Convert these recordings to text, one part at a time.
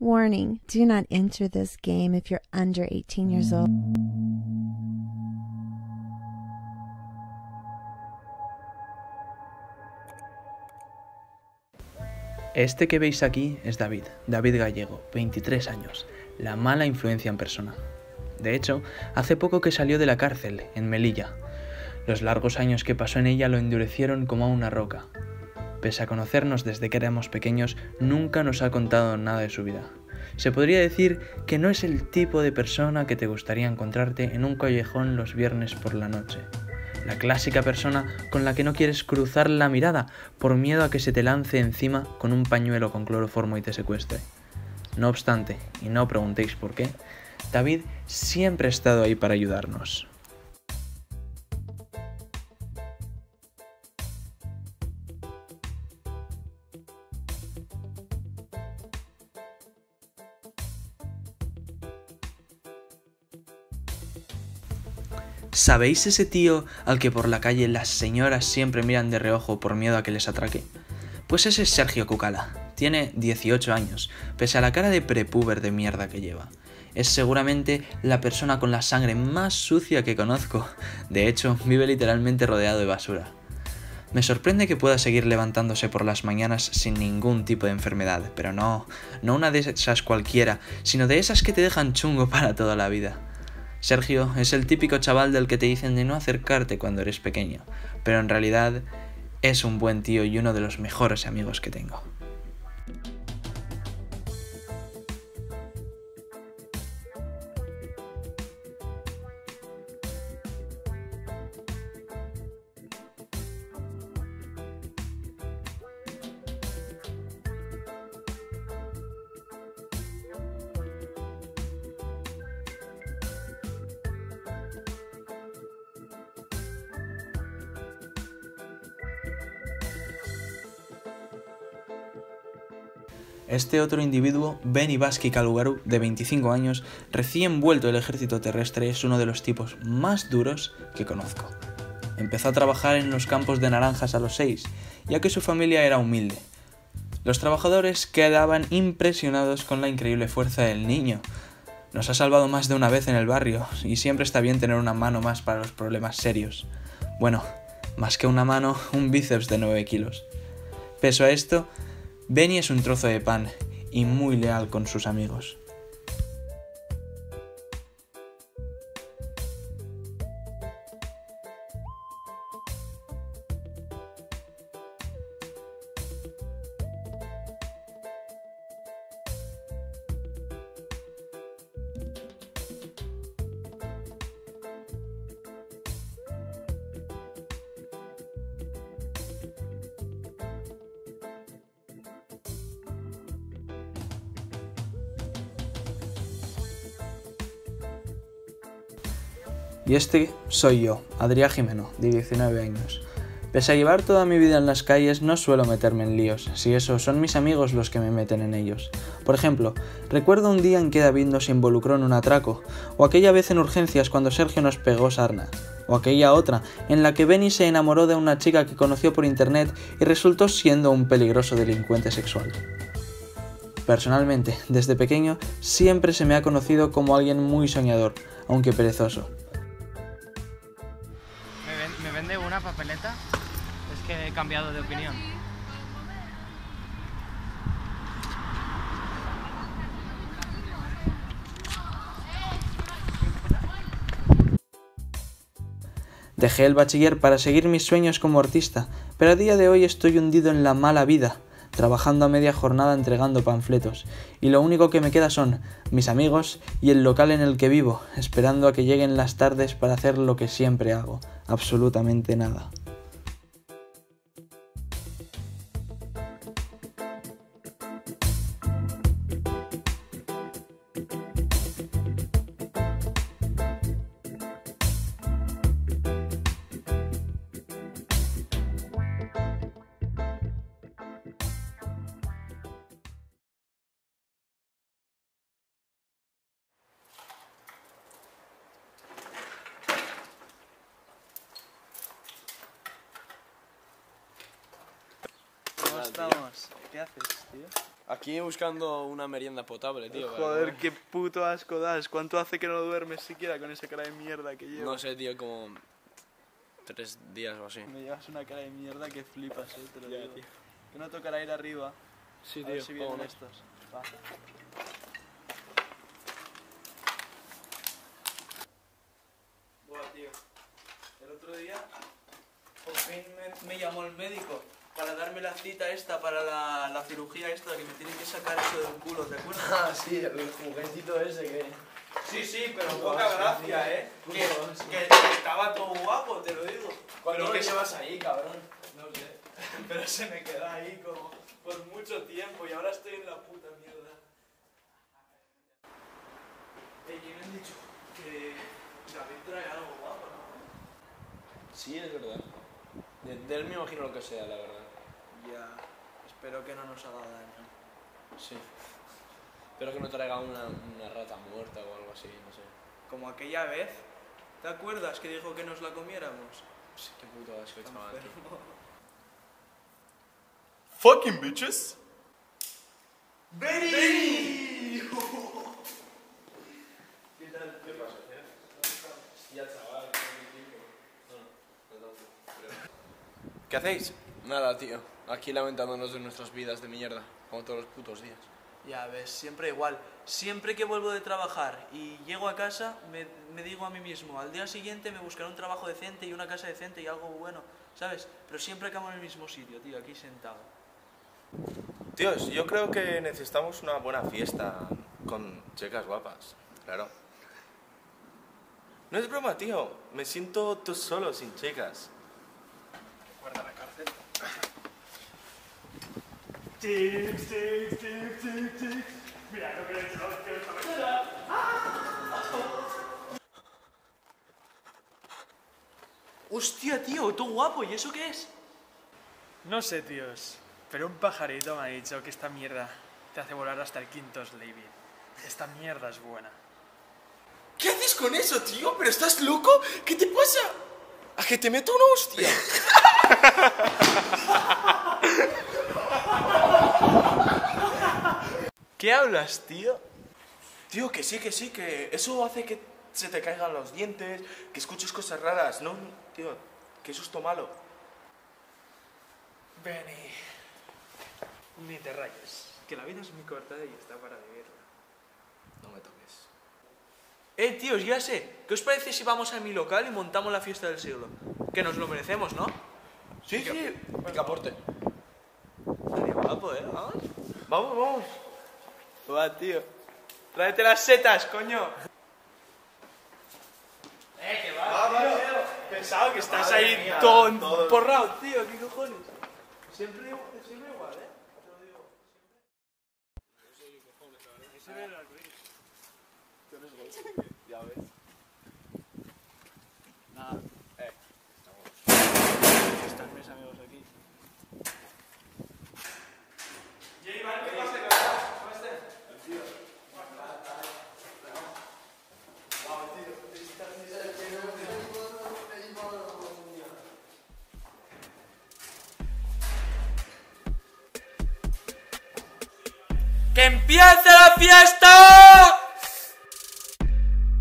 Warning do not enter this game if you're under 18 years old. Este que veis aquí es David, David Gallego, 23 años, la mala influencia en persona. De hecho, hace poco que salió de la cárcel, en Melilla. Los largos años que pasó en ella lo endurecieron como a una roca. Pese a conocernos desde que éramos pequeños, nunca nos ha contado nada de su vida. Se podría decir que no es el tipo de persona que te gustaría encontrarte en un callejón los viernes por la noche la clásica persona con la que no quieres cruzar la mirada por miedo a que se te lance encima con un pañuelo con cloroformo y te secuestre. No obstante, y no preguntéis por qué, David siempre ha estado ahí para ayudarnos. ¿Sabéis ese tío al que por la calle las señoras siempre miran de reojo por miedo a que les atraque? Pues ese es Sergio Cucala. Tiene 18 años, pese a la cara de prepuber de mierda que lleva. Es seguramente la persona con la sangre más sucia que conozco. De hecho, vive literalmente rodeado de basura. Me sorprende que pueda seguir levantándose por las mañanas sin ningún tipo de enfermedad, pero no, no una de esas cualquiera, sino de esas que te dejan chungo para toda la vida. Sergio es el típico chaval del que te dicen de no acercarte cuando eres pequeño, pero en realidad es un buen tío y uno de los mejores amigos que tengo. Este otro individuo, Benny Baski Kalugaru, de 25 años, recién vuelto del ejército terrestre, es uno de los tipos más duros que conozco. Empezó a trabajar en los campos de naranjas a los 6, ya que su familia era humilde. Los trabajadores quedaban impresionados con la increíble fuerza del niño. Nos ha salvado más de una vez en el barrio, y siempre está bien tener una mano más para los problemas serios. Bueno, más que una mano, un bíceps de 9 kilos. Peso a esto, Benny es un trozo de pan y muy leal con sus amigos. Y este soy yo, Adrián Jimeno, de 19 años. Pese a llevar toda mi vida en las calles, no suelo meterme en líos, si eso son mis amigos los que me meten en ellos. Por ejemplo, recuerdo un día en que David nos involucró en un atraco, o aquella vez en urgencias cuando Sergio nos pegó sarna, o aquella otra en la que Benny se enamoró de una chica que conoció por internet y resultó siendo un peligroso delincuente sexual. Personalmente, desde pequeño, siempre se me ha conocido como alguien muy soñador, aunque perezoso. Papeleta es que he cambiado de opinión. Dejé el bachiller para seguir mis sueños como artista, pero a día de hoy estoy hundido en la mala vida, trabajando a media jornada entregando panfletos, y lo único que me queda son mis amigos y el local en el que vivo, esperando a que lleguen las tardes para hacer lo que siempre hago, absolutamente nada. Estamos. ¿Qué haces, tío? Aquí buscando una merienda potable, tío. Joder, qué puto asco das. ¿Cuánto hace que no duermes siquiera con esa cara de mierda que llevas? No sé, tío, como tres días o así. Me llevas una cara de mierda que flipas, eh, te lo Ya, digo. tío. Que no tocará ir arriba. Sí, a ver tío, si vienen vámonos. estos. Va. Buah, tío. El otro día, por fin me, me llamó el médico para darme la cita esta, para la, la cirugía esta, que me tienen que sacar eso del culo, ¿te acuerdas? Ah, sí, el juguetito ese que... Sí, sí, pero Puto poca asco, gracia, tío. ¿eh? Que, estaba todo guapo, te lo digo. ¿Cuándo pero lo que llevas ahí, cabrón? No sé. Pero se me quedó ahí como por mucho tiempo y ahora estoy en la puta mierda. ¿quién me han dicho que David trae algo guapo, no? Sí, es verdad. De, de él me imagino lo que sea, la verdad. Ya, espero que no nos haga daño. Sí. Espero que no traiga una, una rata muerta o algo así, no sé. Como aquella vez, ¿te acuerdas que dijo que nos la comiéramos? Sí, qué puto asco, chaval. tío. Fucking bitches. ¡Benny! ¿Qué hacéis? Nada, tío. Aquí lamentándonos de nuestras vidas de mierda, como todos los putos días. Ya ves, siempre igual. Siempre que vuelvo de trabajar y llego a casa, me, me digo a mí mismo, al día siguiente me buscaré un trabajo decente y una casa decente y algo bueno, ¿sabes? Pero siempre acabo en el mismo sitio, tío, aquí sentado. Tíos, yo creo que necesitamos una buena fiesta con chicas guapas, claro. No es broma, tío. Me siento tú solo sin chicas. ¡Hostia, tío! ¡Tú guapo! ¿Y eso qué es? No sé, tíos, pero un pajarito me ha dicho que esta mierda te hace volar hasta el quinto Slavey. Esta mierda es buena. ¿Qué haces con eso, tío? ¿Pero estás loco? ¿Qué te pasa? ¿A que te meto una hostia? ¿Qué hablas, tío? Tío, que sí, que sí, que eso hace que se te caigan los dientes, que escuches cosas raras, ¿no? Tío, qué susto malo. Benny, ni te rayes, que la vida es muy corta y está para vivirla. No me toques. Eh, tíos, ya sé. ¿Qué os parece si vamos a mi local y montamos la fiesta del siglo? Que nos lo merecemos, ¿no? Sí, sí. Picaporte. Estaría guapo, ¿eh? ¿Vamos? Vamos, vamos. Va, tío. Tráete las setas, coño. Eh, que va, tío. Pensaba que estás Madre ahí mía, todo todo- porrado, tío. ¿Qué cojones? Siempre, igual- siempre igual, ¿eh? Te lo digo. Ya ves. ¡Que empiece la fiesta!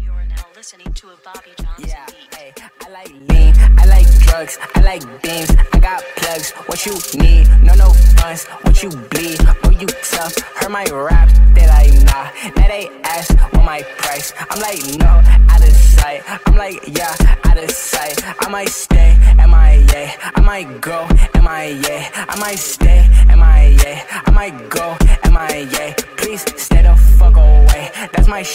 You are now listening to a Bobby Johnson Yeah, beat. hey, I like lean, I like drugs, I like beams, I got plugs, what you need, no, no funds, what you bleed, oh, you tough, heard my raps, they like, nah, now they ask what my price, I'm like, no, out of sight, I'm like, yeah, out of sight, I might stay, MIA, I yeah? I might go, MIA, I yeah? I might stay, MIA, I might go,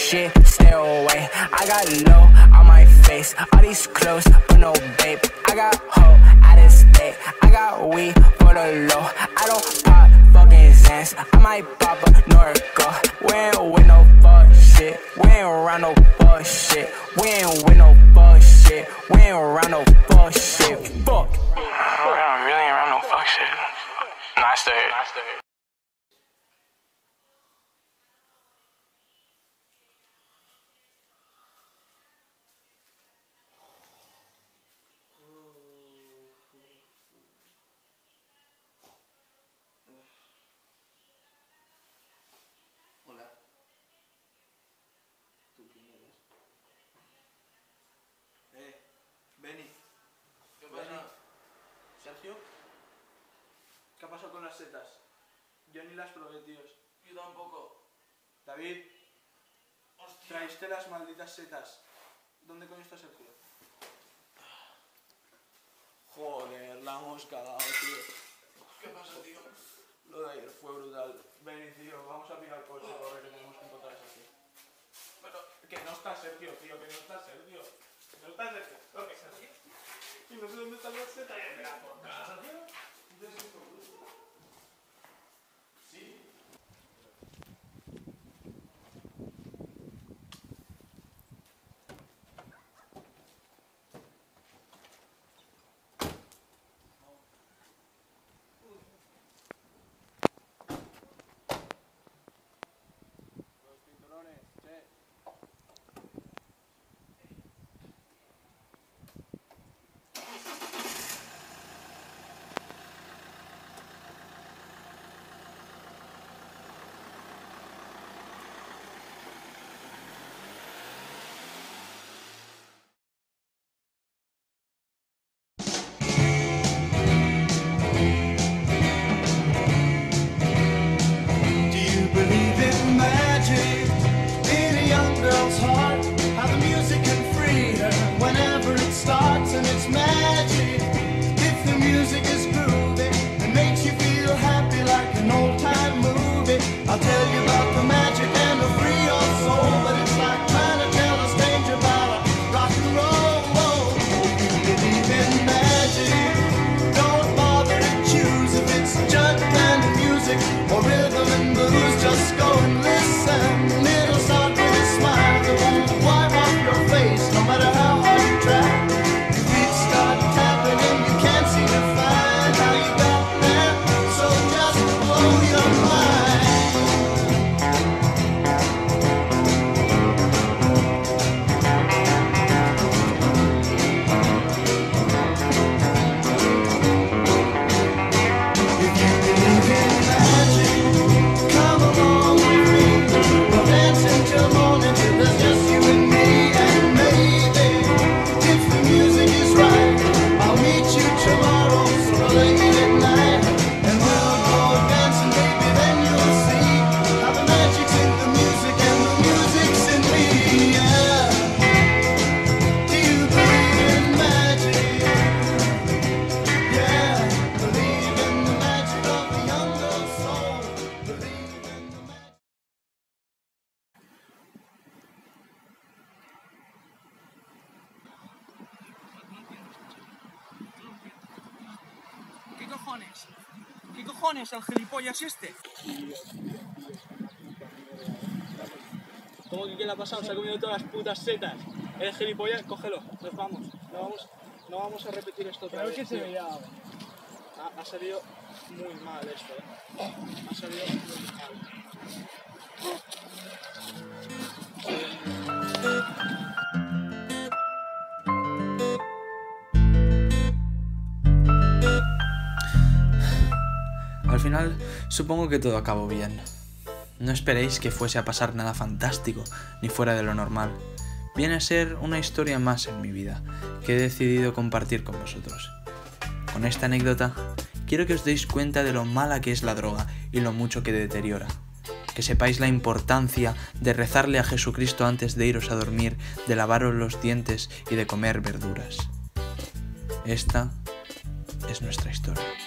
shit, stay away, I got low on my face, all these clothes, but no babe, I got hoe out of state, I got weed for the low, I don't pop fucking Zans, I might pop a Norco, we ain't with no bullshit, we ain't around no bullshit, we ain't with no bullshit, we ain't around no bullshit, fuck. I'm really around no fuck shit. Nice day. Nice day. Setas. Yo ni las probé, tíos. Yo tampoco. David, traíste las malditas setas. ¿Dónde coño está Sergio? Joder, la hemos cagado, tío. ¿Qué pasa, tío? Lo de ayer fue brutal. Ven, tío, vamos a picar coche, corre, que tenemos que encontrar a Sergio. Pero, que no está Sergio, tío, que no está Sergio. Que no está Sergio. Cojones el gilipollas este? ¿Cómo que qué le ha pasado? Se ha comido todas las putas setas. El gilipollas, cógelo. Nos vamos. No vamos, no vamos a repetir esto otra Creo vez. que se veía. Ha, ha salido muy mal esto, ¿eh? Ha salido muy mal. Al final, supongo que todo acabó bien. No esperéis que fuese a pasar nada fantástico, ni fuera de lo normal. Viene a ser una historia más en mi vida, que he decidido compartir con vosotros. Con esta anécdota, quiero que os deis cuenta de lo mala que es la droga y lo mucho que deteriora. Que sepáis la importancia de rezarle a Jesucristo antes de iros a dormir, de lavaros los dientes y de comer verduras. Esta es nuestra historia.